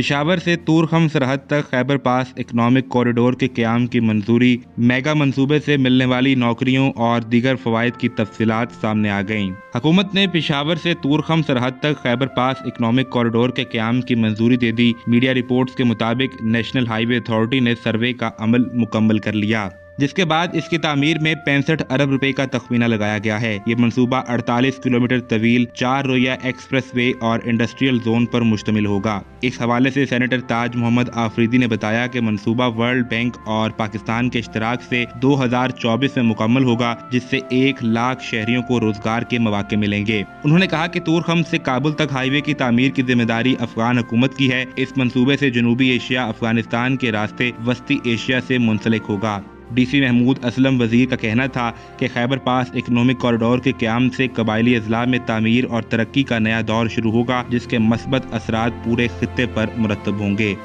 पिशावर से तूरखम सरहद तक खैबर पास इकोनॉमिक कॉरिडोर के क्याम की मंजूरी, मेगा मंसूबे से मिलने वाली नौकरियों और दीगर फवायद की तफसीत सामने आ गईं। हुकूमत ने पिशावर से तूरखम सरहद तक खैबर पास इकोनॉमिक कॉरिडोर के क्याम की मंजूरी दे दी। मीडिया रिपोर्ट्स के मुताबिक नेशनल हाईवे अथॉरिटी ने सर्वे का अमल मुकम्मल कर लिया। जिसके बाद इसकी तामीर में पैंसठ अरब रुपए का तखमीना लगाया गया है। ये मनसूबा 48 किलोमीटर तवील, चार रोया एक्सप्रेस वे और इंडस्ट्रियल जोन पर मुश्तमिल होगा। इस हवाले से सेनेटर ताज मोहम्मद आफरीदी ने बताया कि मनसूबा वर्ल्ड बैंक और पाकिस्तान के इश्तराक से 2024 में मुकम्मल होगा, जिससे एक लाख शहरियों को रोज़गार के मौाक़े मिलेंगे। उन्होंने कहा की तूरखम से काबुल तक हाईवे की तमीर की ज़िम्मेदारी अफगान हुकूमत की है। इस मनसूबे से जनूबी एशिया अफ़गानिस्तान के रास्ते वस्ती एशिया से मुंसलिक होगा। डीसी महमूद असलम वज़ीर का कहना था कि खैबर पास इकनॉमिक कॉरिडोर के क्याम से कबायली अजला में तमीर और तरक्की का नया दौर शुरू होगा, जिसके मस्बत असरा पूरे खत्े पर मुरतब होंगे।